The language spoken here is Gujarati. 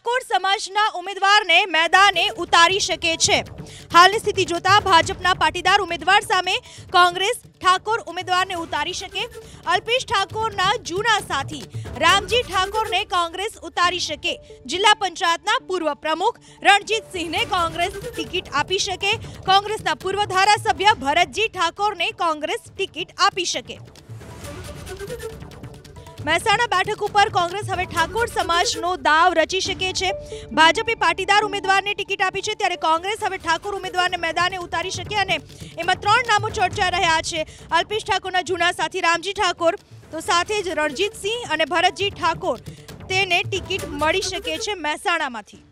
સમાજના ઉમેદવારને મેદાને ઉતારી શકે છે. હાલની સ્થિતિ જોતા ભાજપના પાટીદાર ઉમેદવાર સામે કોંગ્રેસ ઠાકોર ઉમેદવારને ઉતારી શકે. અલ્પેશ ઠાકોરના જૂના સાથી રામજી ઠાકોરને કોંગ્રેસ ઉતારી શકે. જિલ્લા પંચાયતના પૂર્વ પ્રમુખ રણજીતસિંહને કોંગ્રેસ ટિકિટ આપી શકે. કોંગ્રેસના પૂર્વ ધારાસભ્ય ભરતજી ઠાકોરને કોંગ્રેસ ટિકિટ આપી શકે. મહેસાણા બેઠક ઉપર કોંગ્રેસ હવે ઠાકોર સમાજનો દાવ રચી શકે છે. ભાજપે પાટીદાર ઉમેદવારને ટિકિટ આપી છે ત્યારે કોંગ્રેસ હવે ઠાકોર ઉમેદવારને મેદાને ઉતારી શકે અને એમાં ત્રણ નામો ચર્ચા રહ્યા છે. અલ્પેશ ઠાકોરના જૂના સાથી રામજી ઠાકોર, તો સાથે જ રણજીતસિંહ અને ભરતજી ઠાકોર તેને ટિકિટ મળી શકે છે મહેસાણામાંથી.